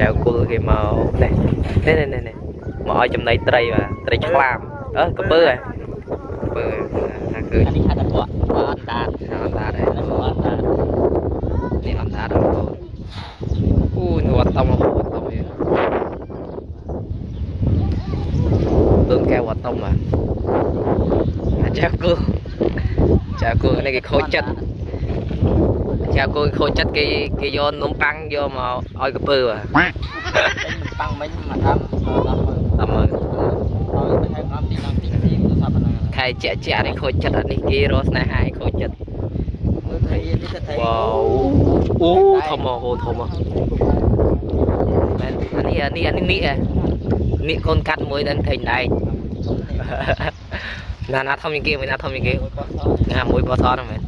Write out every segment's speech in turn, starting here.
ចៅគុលគេមកនេះនេះនេះនេះមកឲ្យចំណីត្រីបាទត្រីឆ្លាមអើកពើហ៎កពើថាគឺអានេះហៅថាបកបកអណ្ដាតអណ្ដាតហ៎នេះបកអណ្ដាតនេះអណ្ដាតបងប្អូនអូយវត្តតំវត្តតំនេះទុនកែវត្តតំបាទអាចៅគុលចៅគុលនេះគេខូចចិត្ត ចាគួយខូចចិត្តគេគេយកនំប៉័ងយកមកឲ្យកពើបាទប៉ាំងមិញមកតាមដល់មើលតាមមើលឲ្យទៅហៅអំទីដល់ទីទីទូរស័ព្ទហ្នឹងខែជាក់ជាក់នេះខូចចិត្តអត់នេះគេរកស្នេហាឲ្យខូចចិត្តមើលត្រីនេះទៅត្រីវ៉ាវអូធំមកហូធំមកមែនអានេះអានេះអានេះនេះឯងនេះកូនកាត់មួយនឹងថេងដែកណាណាធំជាងគេមួយណាធំជាងគេមួយបកសណាមួយបោះថនហ្នឹងមែន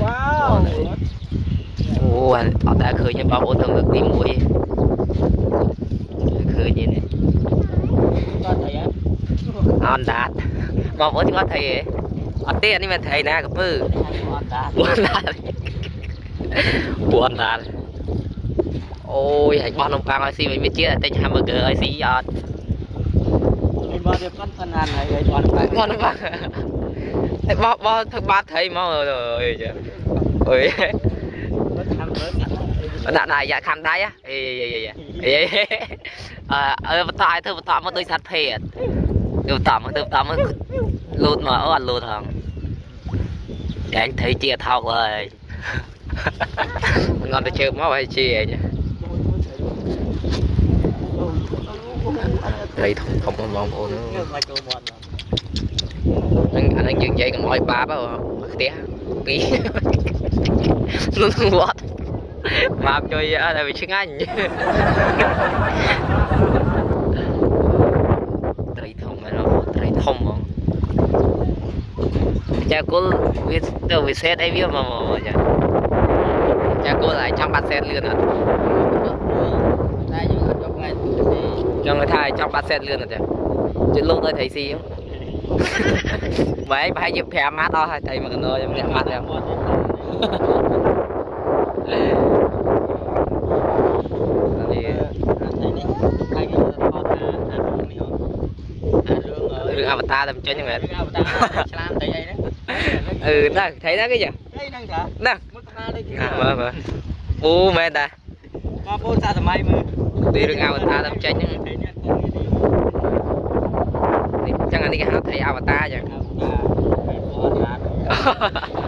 វ៉ាវអូអត់ដែលឃើញទេបងប្អូនទៅលើកទី1ទេឃើញទេនេះគាត់ត្រីហ៎អត់ដាតបងប្អូនគាត់ថៃទេអត់ទេអានេះមិនថៃណាកពើនេះហៅបកអណ្ដាតពួនដាតពួនដាតអូយឲ្យបោះនំប៉័ងឲ្យស៊ីវិញមានជាតិតែញ hamburger ឲ្យស៊ីអត់នេះមកវាប៉ុនប៉ុណ្ណាហើយឲ្យបកបែបបោះនំ ប៉័ងតែបោះបោះធ្វើបាតថៃមកអើយចាអើយមិនខាំមើលដាក់ដាក់យ៉ាខាំដៃអេយយយអេអឺអឺបន្តឲ្យធ្វើបន្តមកដូចសត្វភេទទៅបន្តមកទៅបន្តមកលូតមកអូអត់លូតហងតែអញថៃជាថោកហើយ ngọn ទៅជើបមកហើយជាអញត្រីធំធំបងប្អូនងើបមកចូលមាត់ ហ្នឹងអាហ្នឹងយើងនិយាយកុំឲ្យបាបហ៎ផ្ទះពីរលុងវត្តបាបជួយអត់ឲ្យវាឆ្ងាញ់ត្រីធំមែនបងត្រីធំហ្មងចាគុលវាទៅវាសេតអីវា មកមកចាចាគុលឲ្យចង់បាត់សេតលឿនអត់តែយើងអត់យកថ្ងៃទីចង់ថាឲ្យចង់បាត់សេតលឿនអត់ចាជិះលោកទៅត្រីស៊ីហ្នឹងបែរប្រហែលជា5ម៉ាត់អស់ហើយត្រីមួយកណោខ្ញុំអ្នកម៉ាត់ហ្នឹងមាត់អានេះអានេះហើយគេថតថាអារឿងនេះអារឿងរឿងអវតារតែមិនចេញហ្នឹងមែនរឿងអវតារឆ្លាមទៅអីហ្នឹងអឺហ្នឹងថៃហ្នឹងគេចាអីហ្នឹងតាហ្នឹងមើលក្បាលដូចគេអាមើលមើលអូមែនតាបងប្អូនសាសម័យមើលពីរឿងអវតារតែមិនចេញហ្នឹង នេះនេះនេះចឹងអានេះគេហៅថៃអវតារចឹងអវតារ